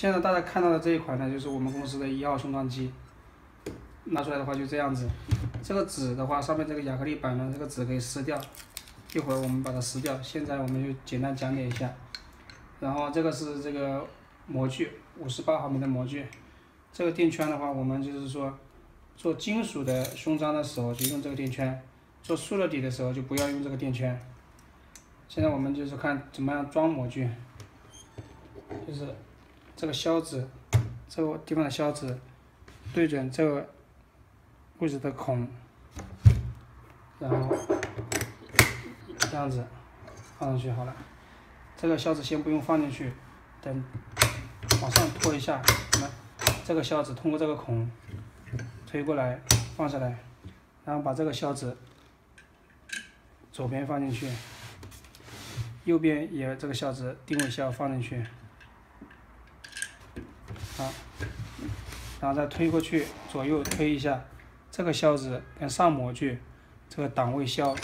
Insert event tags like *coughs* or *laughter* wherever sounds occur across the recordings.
现在大家看到的这一款呢，就是我们公司的一号胸装机。拿出来的话就这样子。这个纸的话，上面这个亚克力板呢，这个纸可以撕掉。一会儿我们把它撕掉。现在我们就简单讲解一下。然后这个是这个模具，五十八毫米的模具。这个垫圈的话，我们就是说做金属的胸章的时候就用这个垫圈，做塑料底的时候就不要用这个垫圈。现在我们就是看怎么样装模具，就是这个销子，这个地方的销子对准这个位置的孔，然后这样子放上去好了。这个销子先不用放进去，等往上拖一下，来，这个销子通过这个孔推过来，放下来，然后把这个销子左边放进去。右边也这个销子定位销放进去，好，然后再推过去，左右推一下，这个销子跟上模具这个档位销，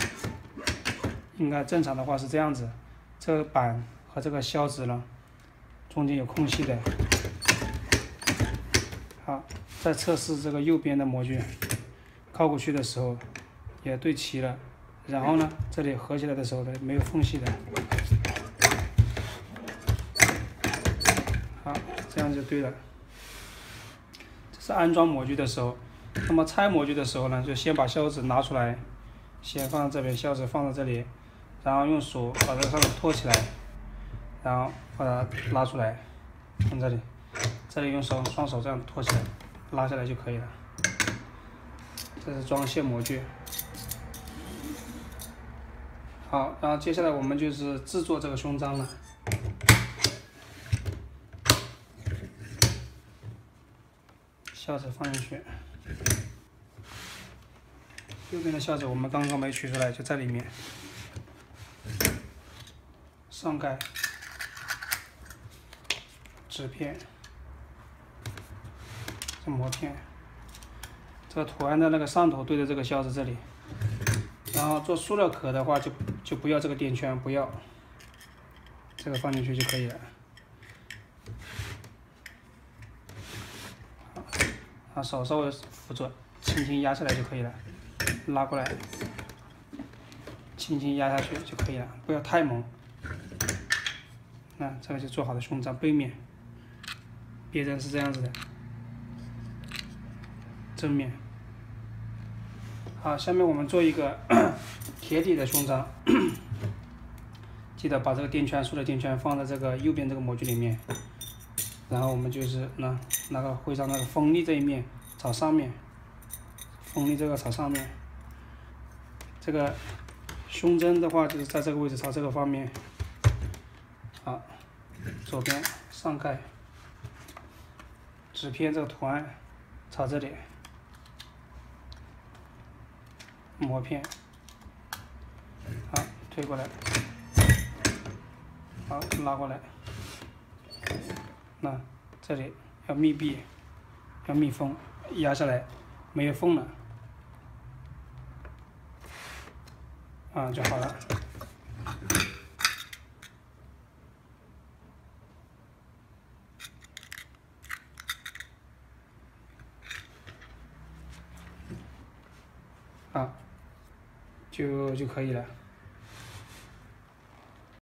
应该正常的话是这样子，这个板和这个销子呢中间有空隙的，好，再测试这个右边的模具，靠过去的时候也对齐了。然后呢，这里合起来的时候呢，没有缝隙的。好，这样就对了。这是安装模具的时候。那么拆模具的时候呢，就先把销子拿出来，先放这边，销子放在这里，然后用手把这个上面托起来，然后把它拉出来，从这里，这里用手双手这样托起来，拉下来就可以了。这是装线模具。好，然后接下来我们就是制作这个胸章了。销子放进去，右边的销子我们刚刚没取出来，就在里面。上盖，纸片，这膜片，这个图案的那个上头对着这个销子这里。然后做塑料壳的话，就就不要这个垫圈，不要，这个放进去就可以了。啊，手稍微扶着，轻轻压下来就可以了，拉过来，轻轻压下去就可以了，不要太猛。那这个就做好的胸章背面，别针是这样子的，正面。好，下面我们做一个 *coughs* 铁底的胸章，记得把这个垫圈，塑料垫圈放在这个右边这个模具里面，然后我们就是拿那个徽章那个锋利这一面朝上面，锋利这个朝上面，这个胸针的话就是在这个位置朝这个方面，好，左边上盖，纸片这个图案朝这里。膜片，好，推过来，好，拉过来，那这里要密闭，要密封，压下来没有缝了，啊就好了。啊，就就可以了。